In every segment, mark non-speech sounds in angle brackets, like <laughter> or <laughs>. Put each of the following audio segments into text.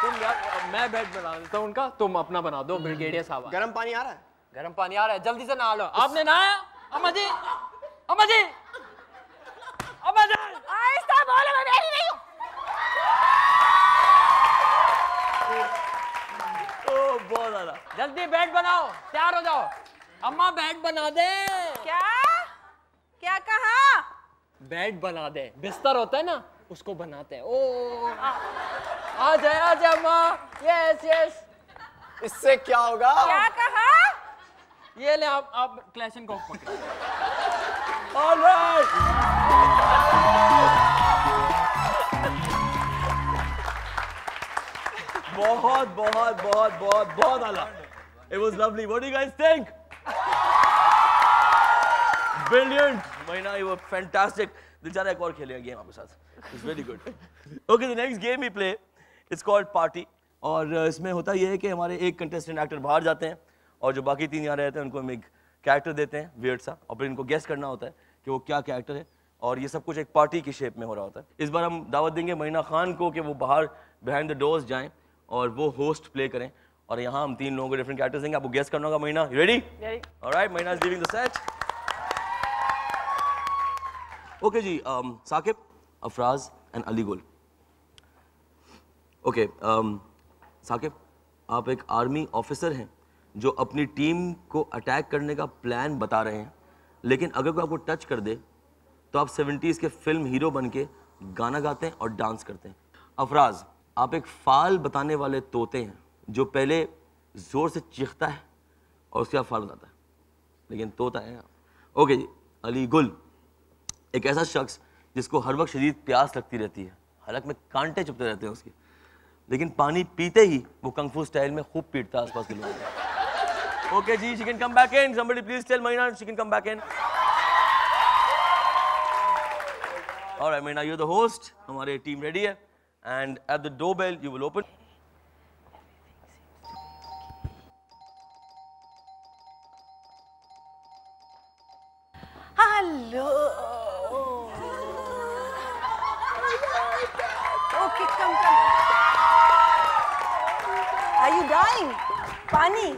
तुम यार मैं बेड बना देता हूँ उनका तुम अपना बना दो ब्रिगेडियर साहब गर्म पानी आ रहा है? गर्म पानी आ रहा है जल्दी से नहा लो। आपने नहाया? अम्मा जी अम्मा जी अम्मा जी। आहिस्ता बोलो मैं बैठी नहीं हूँ। ओ बहुत ज़्यादा। जल्दी बेड बनाओ तैयार हो जाओ। अम्मा बेड बना दे। क्या? क्या कहा? बेड बना दे। बिस्तर होता है ना उसको बनाते हैं। ओ आ, जाए आ जाए अम्मा। यस यस इससे क्या होगा? क्या कहा? ये ले आप आप क्लैशन को पकड़ो ऑलराइट बहुत बहुत बहुत बहुत बहुत आला। It was lovely what do you guys think brilliant Meena you were fantastic दिल चाह रहा है एक और खेलें गेम आपके साथ. It's very good okay the next game we play it's called party और uh, इसमें होता यह है कि हमारे एक कंटेस्टेंट एक्टर बाहर जाते हैं और जो बाकी तीन यहाँ रहते हैं उनको हम एक कैरेक्टर देते हैं वियर्ड सा. और फिर इनको गेस करना होता है कि वो क्या कैरेक्टर है. और ये सब कुछ एक पार्टी की शेप में हो रहा होता है. इस बार हम दावत देंगे महीना खान को कि वो बाहर बिहाइंड द डोर्स जाएँ और वो होस्ट प्ले करें. और यहाँ हम तीन लोगों को डिफरेंट कैरेक्टर्स देंगे. आपको गेस करना होगा Meena. Ready. Alright Meena is leaving the set okay ji Saqib Afraz and Ali Gul okay Saqib आप एक आर्मी ऑफिसर हैं जो अपनी टीम को अटैक करने का प्लान बता रहे हैं, लेकिन अगर कोई आपको टच कर दे तो आप सेवेंटीज़ के फ़िल्म हीरो बन के गाना गाते हैं और डांस करते हैं। अफराज आप एक फाल बताने वाले तोते हैं जो पहले ज़ोर से चीखता है और उसके बाद फाल बताता है, लेकिन तोता है। ओके जी अली गुल एक ऐसा शख्स जिसको हर वक्त शदीद प्यास लगती रहती है हालाँकि में कांटे चुपते रहते हैं उसके। लेकिन पानी पीते ही वो कंगफू स्टाइल में खूब पीटता आसपास के लोगों okay ji she can come back in somebody please tell Meena she can come back in Alright, Meena, you're the host. हमारी टीम रेडी है. And at the doorbell you will open. Hello Are you dying? Pani.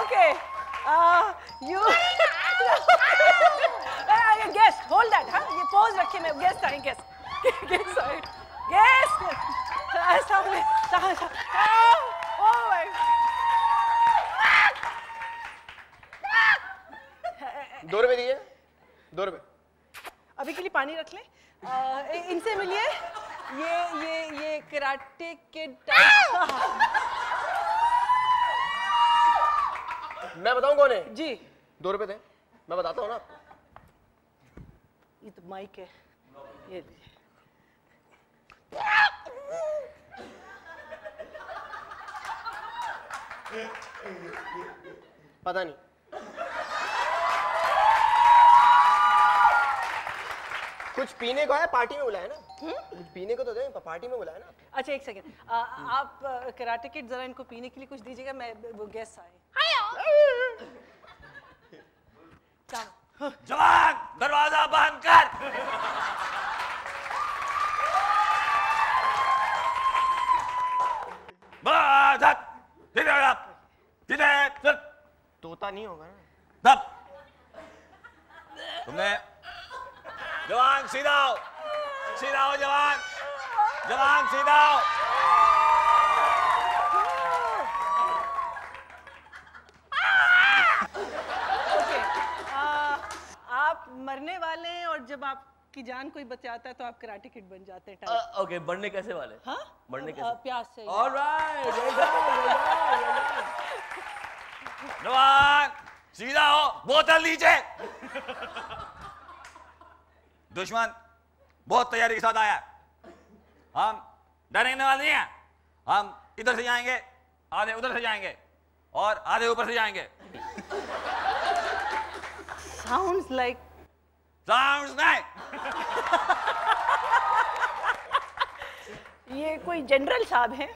okay. Uh, you. <laughs> I guess. Hold that. Huh? You pose. Guess. I guess. <laughs> guess. सामने. Oh my. दो रुपए दिए दो रुपए अभी के लिए पानी रख लें। इनसे मिलिए। ये ये ये कराटे के मैं बताऊँ कौन है? जी। दो रुपए थे मैं बताता हूँ ना। आपको ये तो माइक है। ये। पता नहीं। कुछ पीने को है पार्टी में बुलाया ना? कुछ पीने को तो दे पार्टी में बुलाया ना? अच्छा एक सेकेंड आप कराटे किड जरा इनको पीने के लिए कुछ दीजिएगा मैं वो गेस्ट आए। चलो। जवान दरवाज़ा बंद कर बाधक किधर आप किधर चल तोता नहीं होगा ना? दब। तुमने जवान सीधा हो। सीधा हो जवान। जवान सीधा हो। आप मरने वाले हैं और जब आपकी जान कोई बचाता है तो आप कराटे किट बन जाते हैं ओके बढ़ने कैसे वाले? हाँ? बढ़ने कैसे? प्यास से ऑलराइट सीधा हो बोतल नीचे। दुश्मन बहुत तैयारी के साथ आया। हम डरने वाले नहीं हैं। हम इधर से जाएँगे आधे उधर से जाएँगे और आधे ऊपर से जाएँगे। साउंड्स लाइक साउंड्स नहीं कोई जनरल साहब हैं?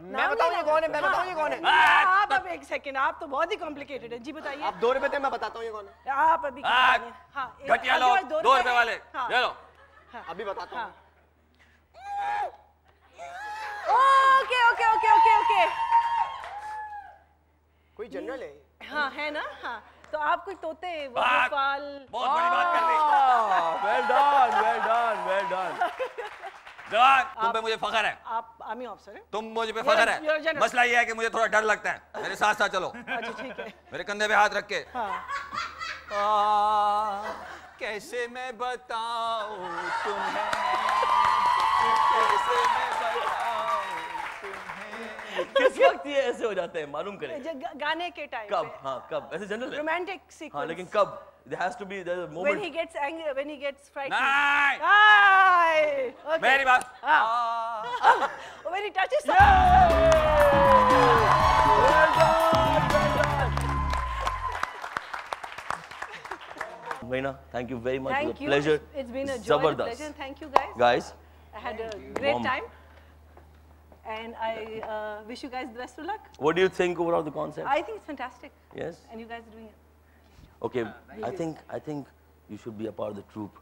मैं बताऊँ ये कौन है? मैं बताऊँ ये कौन है? हाँ, आप अब एक सेकंड आप तो बहुत ही कॉम्प्लिकेटेड है। जी बताइए। आप दो रुपए दे मैं बताता हूँ ये कौन है। आप अभी। हाँ घटिया लोग दो रुपए वाले हाँ, ले लो। अभी बताता हूँ। हाँ। Okay okay okay okay. Okay कोई जनरल है हाँ है ना? हाँ। तो आप कोई तोते गोपाल। बहुत बड़ी बात कर दी well done well done well done जवान तुम पे मुझे फखर है। आप आर्मी ऑफिसर हैं? तुम मुझे पे फखर है। मसला ये है कि मुझे थोड़ा डर लगता है। मेरे साथ साथ चलो। <laughs> अच्छा ठीक है। मेरे कंधे पे हाथ रख के। हाँ। आ, कैसे मैं बताऊँ तुम्हें? कैसे मैं बताऊँ? तुम्हें किस वक्त ये ऐसे हो जाते हैं मालूम करें गाने के टाइम कब हाँ कब ऐसे जनरल है रोमांटिक हाँ लेकिन कब there has to be there's a moment when he gets angry when he gets frightened Aye. okay. मेरी बात हाँ. Uh, when he touches Meena, thank you very much. thank it was a you pleasure. It's- been a joy a Zabardast. pleasure thank you guys Guys, I had a great time and I uh, wish you guys the best of luck what do you think overall the concept? I think it's fantastic yes. and you guys are doing it Okay, I think I think you should be a part of the troupe.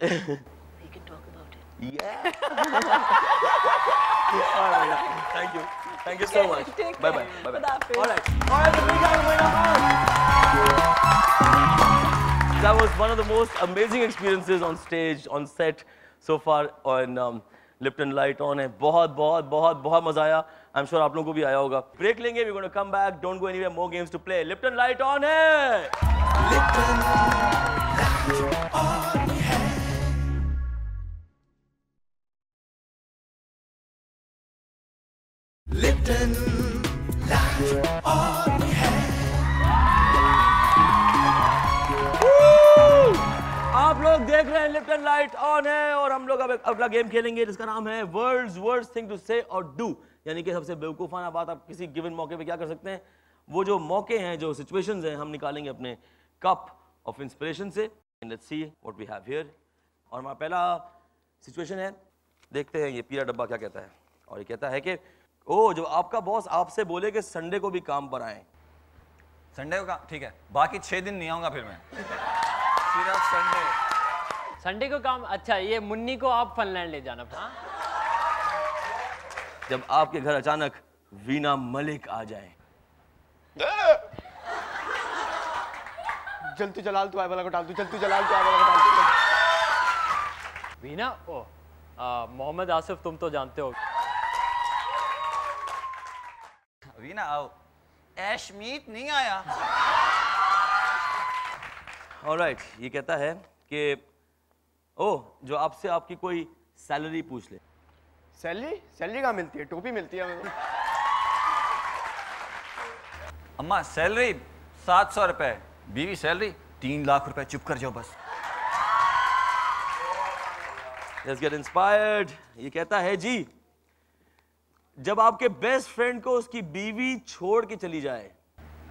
we can talk about it Yeah. <laughs> All right, Meena. Thank you. Thank you so Okay, much. take bye bye. Bye bye. All right. All right. The big round of applause. That was one of the most amazing experiences on stage, on set so far on um, Lipton light on है। बहुत बहुत बहुत बहुत मज़ा आया। I am sure आप लोगों को भी आया होगा। ब्रेक लेंगे we come back don't go anywhere more games to play Lipton light on है। लिप्टन लिप्टन लाइट ऑन है और हम लोग अब अगला गेम खेलेंगे जिसका नाम है वर्ल्ड्स वर्स्ट थिंग टू से और डू यानी कि सबसे बेवकूफाना बात आप किसी गिवन मौके पे क्या कर सकते हैं? वो जो मौके हैं, जो सिचुएशंस हैं, हम निकालेंगे अपने कप ऑफ़ इंस्पिरेशन से। Let's see what we have here और हमारा पहला सिचुएशन है। देखते हैं ये पीला डब्बा क्या कहता है। और ये कहता है कि, ओ जो आपका बॉस आपसे बोले कि संडे को भी काम पर आए। संडे को काम ठीक है। बाकी छह दिन नहीं आऊँगा फिर मैं। <laughs> सिर्फ़ संडे संडे को काम अच्छा ये मुन्नी को आप फनलैंड ले जाना। हाँ? जब आपके घर अचानक वीना मलिक आ जाए। जल जलाल तू आए वाला को डाल तू जल जलाल तू आए वाला को डाल तू वीना ओ मोहम्मद आसिफ तुम तो जानते हो। अभी ना आओ ऐशमीत नहीं आया। ऑलराइट ये कहता है कि ओ जो आपसे आपकी कोई सैलरी पूछ ले। सैलरी? सैलरी कहाँ मिलती है? टोपी मिलती है अम्मा सैलरी सात सौ रुपए। बीवी सैलरी तीन लाख रुपए। चुप कर जाओ बस। लेट्स गेट इंस्पायर्ड ये कहता है जी जब आपके बेस्ट फ्रेंड को उसकी बीवी छोड़ के चली जाए।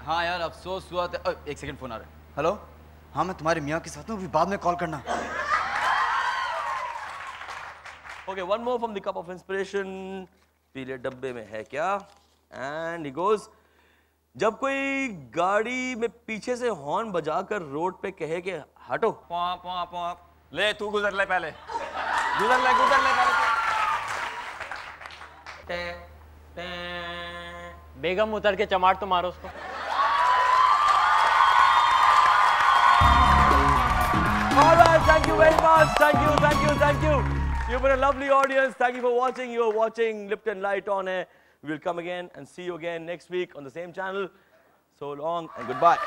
हाँ यार अफसोस हुआ था अ, एक सेकंड फ़ोन आ रहा है। हेलो हाँ मैं तुम्हारे मियाँ के साथ हूँ अभी बाद में कॉल करना। Okay one more from the cup of inspiration पीले डब्बे में है क्या? एंड ही गोज जब कोई गाड़ी में पीछे से हॉर्न बजाकर रोड पे कहे कि हटो। पॉ पॉ पॉ। ले तू गुजर ले पहले। गुजर ले गुजर ले पहले। ते, ते। बेगम उतर के चमाट तो मारो उसको। All right, thank you very much. Thank you, thank you, thank you. You've been a lovely audience. Thank you for watching. You're watching Lipton Light on air. We'll come again and see you again next week on the same channel. So long and goodbye.